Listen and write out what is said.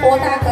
拨打。